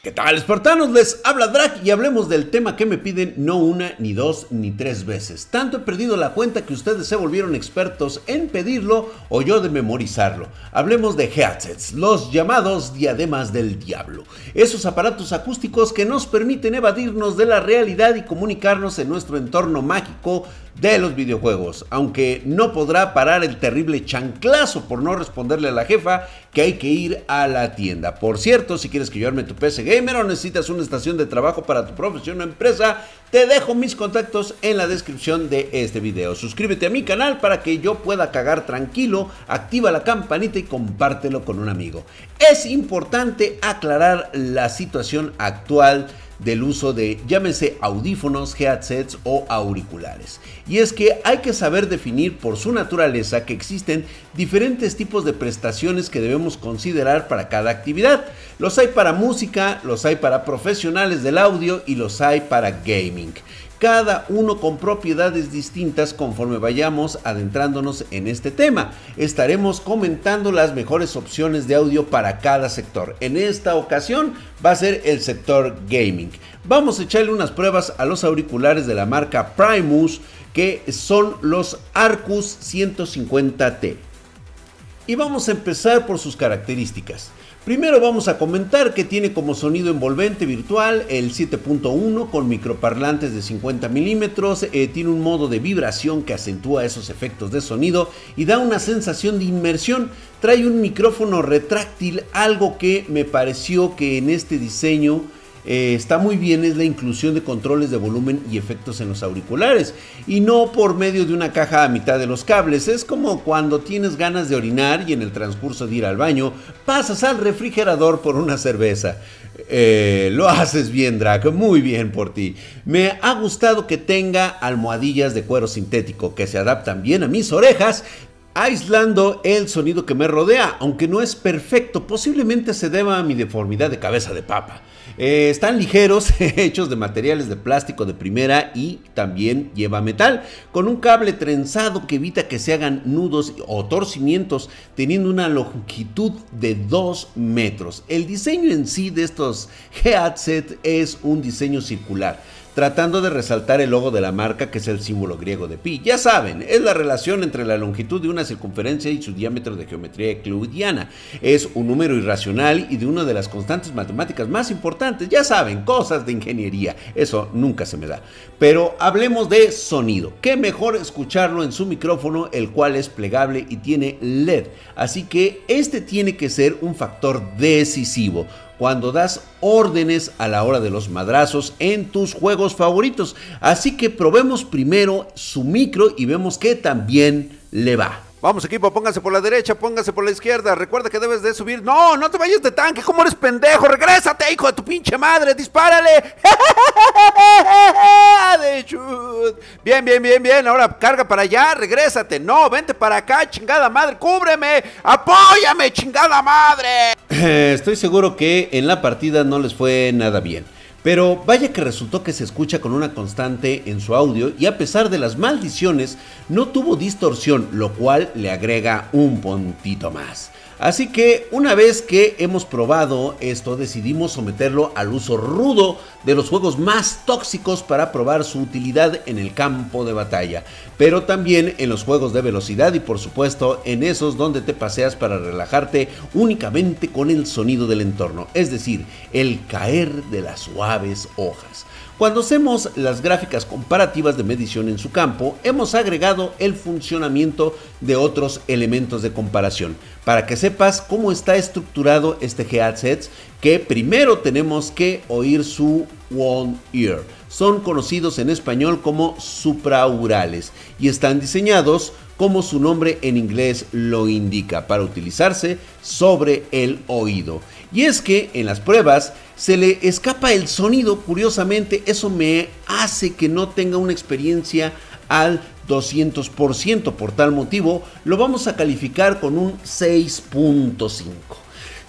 ¿Qué tal, espartanos? Les habla Drag y hablemos del tema que me piden no una, ni dos, ni tres veces. Tanto he perdido la cuenta que ustedes se volvieron expertos en pedirlo o yo de memorizarlo. Hablemos de headsets, los llamados diademas del diablo. Esos aparatos acústicos que nos permiten evadirnos de la realidad y comunicarnos en nuestro entorno mágico de los videojuegos, aunque no podrá parar el terrible chanclazo por no responderle a la jefa que hay que ir a la tienda. Por cierto, si quieres que yo arme tu PC gamer o necesitas una estación de trabajo para tu profesión o empresa, te dejo mis contactos en la descripción de este video. Suscríbete a mi canal para que yo pueda cagar tranquilo, activa la campanita y compártelo con un amigo. Es importante aclarar la situación actual del uso de llámese audífonos, headsets o auriculares. Y es que hay que saber definir por su naturaleza que existen diferentes tipos de prestaciones que debemos considerar para cada actividad. Los hay para música, los hay para profesionales del audio y los hay para gaming cada uno con propiedades distintas conforme vayamos adentrándonos en este tema. Estaremos comentando las mejores opciones de audio para cada sector. En esta ocasión va a ser el sector gaming. Vamos a echarle unas pruebas a los auriculares de la marca Primus que son los Arcus 150T. Y vamos a empezar por sus características. Primero vamos a comentar que tiene como sonido envolvente virtual el 7.1 con microparlantes de 50 milímetros, eh, tiene un modo de vibración que acentúa esos efectos de sonido y da una sensación de inmersión. Trae un micrófono retráctil, algo que me pareció que en este diseño eh, está muy bien es la inclusión de controles de volumen y efectos en los auriculares y no por medio de una caja a mitad de los cables. Es como cuando tienes ganas de orinar y en el transcurso de ir al baño pasas al refrigerador por una cerveza. Eh, lo haces bien, Drac, muy bien por ti. Me ha gustado que tenga almohadillas de cuero sintético que se adaptan bien a mis orejas aislando el sonido que me rodea, aunque no es perfecto, posiblemente se deba a mi deformidad de cabeza de papa. Eh, están ligeros, hechos de materiales de plástico de primera y también lleva metal, con un cable trenzado que evita que se hagan nudos o torcimientos, teniendo una longitud de 2 metros. El diseño en sí de estos headset es un diseño circular tratando de resaltar el logo de la marca que es el símbolo griego de pi. Ya saben, es la relación entre la longitud de una circunferencia y su diámetro de geometría euclidiana. Es un número irracional y de una de las constantes matemáticas más importantes. Ya saben, cosas de ingeniería. Eso nunca se me da. Pero hablemos de sonido. Qué mejor escucharlo en su micrófono, el cual es plegable y tiene LED. Así que este tiene que ser un factor decisivo cuando das órdenes a la hora de los madrazos en tus juegos favoritos. Así que probemos primero su micro y vemos que también le va. Vamos equipo, pónganse por la derecha, pónganse por la izquierda. Recuerda que debes de subir. No, no te vayas de tanque, ¿cómo eres pendejo? Regrésate, hijo de tu pinche madre, dispárale. Bien, bien, bien, bien. Ahora carga para allá, regrésate. No, vente para acá, chingada madre, cúbreme. Apóyame, chingada madre. Estoy seguro que en la partida no les fue nada bien. Pero vaya que resultó que se escucha con una constante en su audio y a pesar de las maldiciones no tuvo distorsión, lo cual le agrega un puntito más. Así que una vez que hemos probado esto, decidimos someterlo al uso rudo de los juegos más tóxicos para probar su utilidad en el campo de batalla, pero también en los juegos de velocidad y por supuesto en esos donde te paseas para relajarte únicamente con el sonido del entorno, es decir, el caer de las suaves hojas. Cuando hacemos las gráficas comparativas de medición en su campo, hemos agregado el funcionamiento de otros elementos de comparación. Para que sepas cómo está estructurado este headset, que primero tenemos que oír su One Ear. Son conocidos en español como supraurales y están diseñados como su nombre en inglés lo indica, para utilizarse sobre el oído. Y es que en las pruebas se le escapa el sonido, curiosamente, eso me hace que no tenga una experiencia al 200%. Por tal motivo, lo vamos a calificar con un 6.5.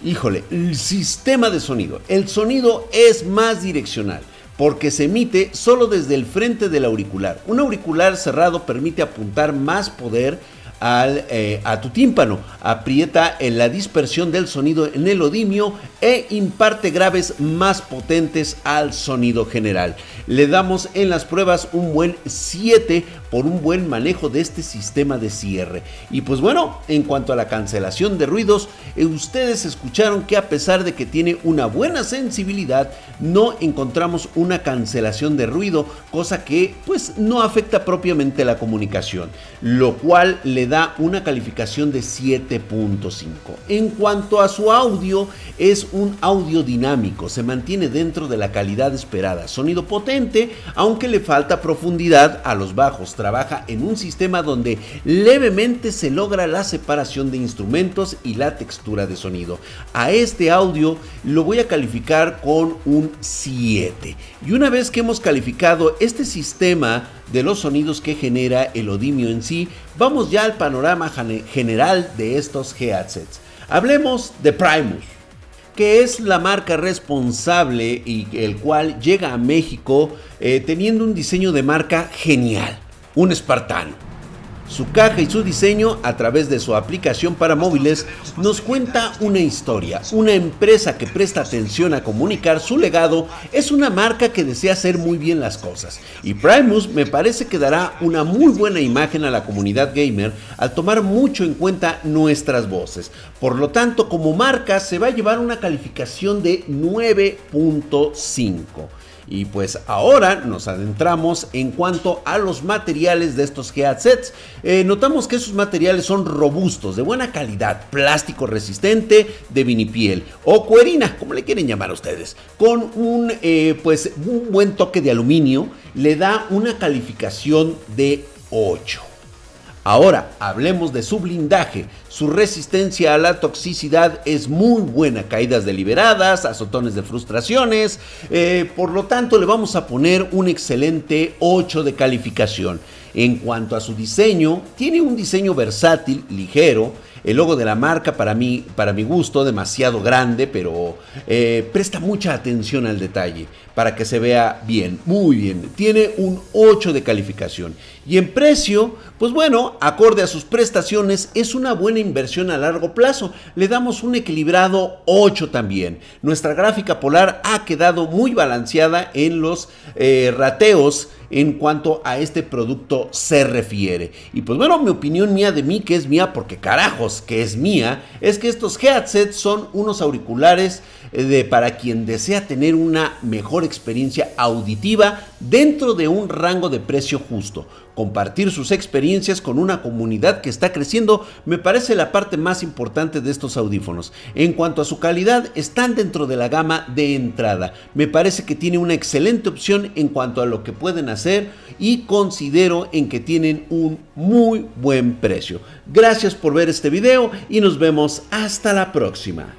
Híjole, el sistema de sonido. El sonido es más direccional porque se emite solo desde el frente del auricular. Un auricular cerrado permite apuntar más poder al, eh, a tu tímpano, aprieta en la dispersión del sonido en el odimio e imparte graves más potentes al sonido general. Le damos en las pruebas un buen 7 por un buen manejo de este sistema de cierre. Y pues bueno, en cuanto a la cancelación de ruidos, eh, ustedes escucharon que a pesar de que tiene una buena sensibilidad, no encontramos una cancelación de ruido, cosa que pues no afecta propiamente la comunicación, lo cual le da una calificación de 7.5. En cuanto a su audio, es un audio dinámico, se mantiene dentro de la calidad esperada, sonido potente, aunque le falta profundidad a los bajos trabaja en un sistema donde levemente se logra la separación de instrumentos y la textura de sonido. A este audio lo voy a calificar con un 7. Y una vez que hemos calificado este sistema de los sonidos que genera el odimio en sí, vamos ya al panorama general de estos headsets. Hablemos de Primus que es la marca responsable y el cual llega a México eh, teniendo un diseño de marca genial un espartano. Su caja y su diseño a través de su aplicación para móviles nos cuenta una historia. Una empresa que presta atención a comunicar su legado es una marca que desea hacer muy bien las cosas. Y Primus me parece que dará una muy buena imagen a la comunidad gamer al tomar mucho en cuenta nuestras voces. Por lo tanto, como marca se va a llevar una calificación de 9.5. Y pues ahora nos adentramos en cuanto a los materiales de estos headsets. Eh, notamos que esos materiales son robustos, de buena calidad, plástico resistente, de vinipiel o cuerina, como le quieren llamar ustedes, con un, eh, pues, un buen toque de aluminio, le da una calificación de 8. Ahora, hablemos de su blindaje. Su resistencia a la toxicidad es muy buena, caídas deliberadas, azotones de frustraciones. Eh, por lo tanto, le vamos a poner un excelente 8 de calificación. En cuanto a su diseño, tiene un diseño versátil, ligero, el logo de la marca para mí, para mi gusto, demasiado grande, pero eh, presta mucha atención al detalle para que se vea bien, muy bien. Tiene un 8 de calificación. Y en precio, pues bueno, acorde a sus prestaciones, es una buena inversión a largo plazo. Le damos un equilibrado 8 también. Nuestra gráfica polar ha quedado muy balanceada en los eh, rateos en cuanto a este producto se refiere. Y pues bueno, mi opinión mía de mí, que es mía porque carajos que es mía, es que estos headsets son unos auriculares eh, de, para quien desea tener una mejor experiencia auditiva dentro de un rango de precio justo. Compartir sus experiencias con una comunidad que está creciendo me parece la parte más importante de estos audífonos. En cuanto a su calidad, están dentro de la gama de entrada. Me parece que tiene una excelente opción en cuanto a lo que pueden hacer y considero en que tienen un muy buen precio. Gracias por ver este video y nos vemos hasta la próxima.